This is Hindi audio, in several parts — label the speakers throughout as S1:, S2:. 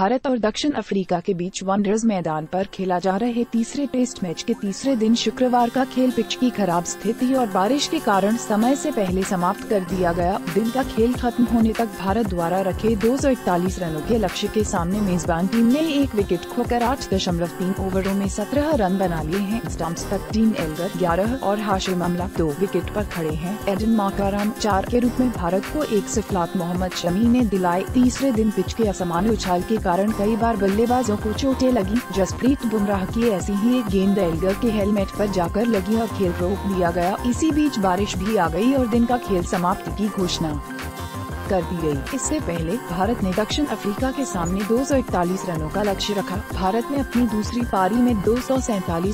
S1: भारत और दक्षिण अफ्रीका के बीच वनडर्स मैदान पर खेला जा रहे तीसरे टेस्ट मैच के तीसरे दिन शुक्रवार का खेल पिच की खराब स्थिति और बारिश के कारण समय से पहले समाप्त कर दिया गया। दिन का खेल खत्म होने तक भारत द्वारा रखे 241 रनों के लक्ष्य के सामने मेजबान टीम ने एक विकेट खोकर आठ दशमलव तीन ओवरों में सत्रह रन बना लिए हैं। स्टम्प्स पर टीम एल्गर ग्यारह और हाशिम अमला दो विकेट आरोप खड़े हैं। एडन माकाराम चार के रूप में भारत को एक सिफलात मोहम्मद शमी ने दिलाए। तीसरे दिन पिच के असमान उछाल के कारण कई बार बल्लेबाजों को चोटें लगी। जसप्रीत बुमराह की ऐसी ही एक गेंद एल्गर के हेलमेट पर जाकर लगी और खेल रोक दिया गया। इसी बीच बारिश भी आ गई और दिन का खेल समाप्त की घोषणा। कर दी गई। इससे पहले भारत ने दक्षिण अफ्रीका के सामने 241 रनों का लक्ष्य रखा। भारत ने अपनी दूसरी पारी में दो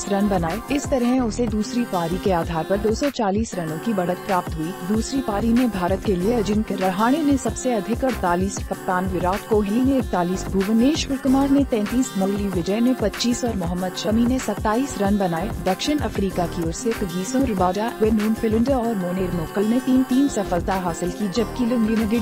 S1: रन बनाए। इस तरह उसे दूसरी पारी के आधार पर 240 रनों की बढ़त प्राप्त हुई। दूसरी पारी में भारत के लिए अजिंक्य रहाणे ने सबसे अधिक अड़तालीस, कप्तान विराट कोहली ने इकतालीस, भुवनेश्वर कुमार ने तैतीस, मुरली विजय ने पच्चीस और मोहम्मद शमी ने सत्ताईस रन बनाए। दक्षिण अफ्रीका की ओर से कगीसो रुबाडा वे नून फिलिंडा और मोनेर मोकल ने तीन तीन सफलता हासिल की, जबकि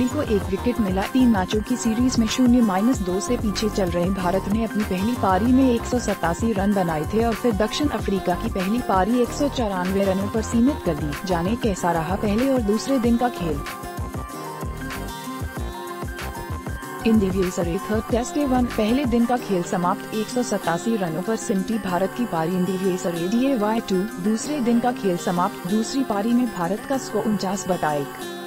S1: लुंगी को एक विकेट मिला। तीन मैचों की सीरीज़ में शून्य माइनस दो से पीछे चल रहे भारत ने अपनी पहली पारी में एक सौ सतासी रन बनाए थे और फिर दक्षिण अफ्रीका की पहली पारी एक सौ चौरानवे रनों पर सीमित कर दी। जाने कैसा रहा पहले और दूसरे दिन का खेल? इंडिविजुअल थर्ड टेस्ट वन पहले दिन का खेल समाप्त। एक सौ सतासी रनों पर सिमटी भारत की पारी। इंडिविजुअल वाई टू दूसरे दिन का खेल समाप्त। दूसरी पारी में भारत का स्कोर उनचास बटा एक।